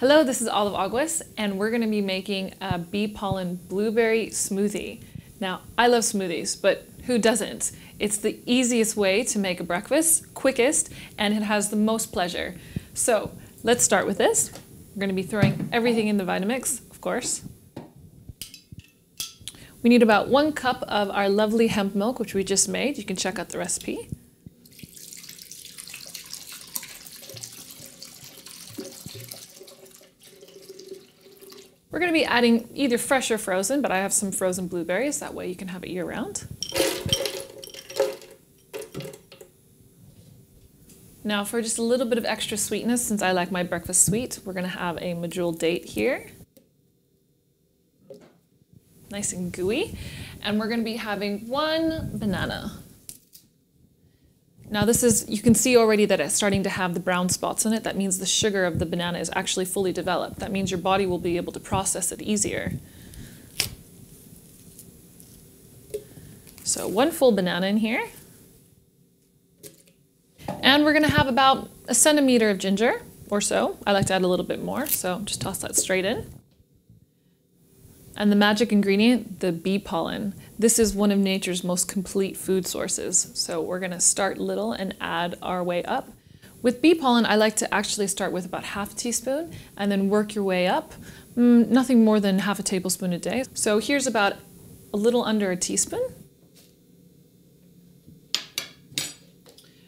Hello, this is Olive Aguas, and we're going to be making a bee pollen blueberry smoothie. Now, I love smoothies, but who doesn't? It's the easiest way to make a breakfast, quickest, and it has the most pleasure. So, let's start with this. We're going to be throwing everything in the Vitamix, of course. We need about one cup of our lovely hemp milk, which we just made. You can check out the recipe. We're going to be adding either fresh or frozen, but I have some frozen blueberries. That way you can have it year round. Now for just a little bit of extra sweetness, since I like my breakfast sweet, we're going to have a medjool date here. Nice and gooey. And we're going to be having one banana. Now this is, you can see already that it's starting to have the brown spots in it. That means the sugar of the banana is actually fully developed. That means your body will be able to process it easier. So one full banana in here. And we're gonna have about a centimeter of ginger or so. I like to add a little bit more, so just toss that straight in. And the magic ingredient, the bee pollen. This is one of nature's most complete food sources. So we're gonna start little and add our way up. With bee pollen, I like to actually start with about half a teaspoon and then work your way up. Mm, nothing more than half a tablespoon a day. So here's about a little under a teaspoon.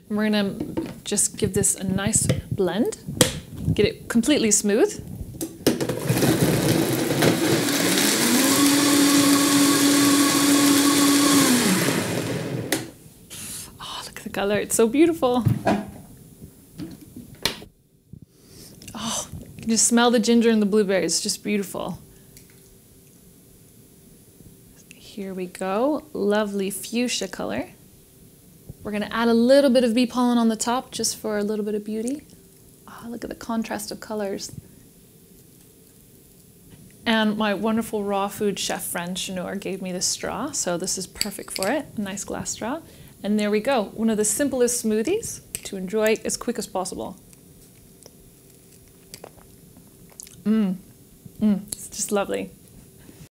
And we're gonna just give this a nice blend, get it completely smooth. Color. It's so beautiful. Oh, you can just smell the ginger and the blueberries. It's just beautiful. Here we go. Lovely fuchsia color. We're going to add a little bit of bee pollen on the top just for a little bit of beauty. Oh, look at the contrast of colors. And my wonderful raw food chef friend Shanur gave me this straw, so this is perfect for it. A nice glass straw. And there we go, one of the simplest smoothies to enjoy as quick as possible. Mmm, mmm, it's just lovely.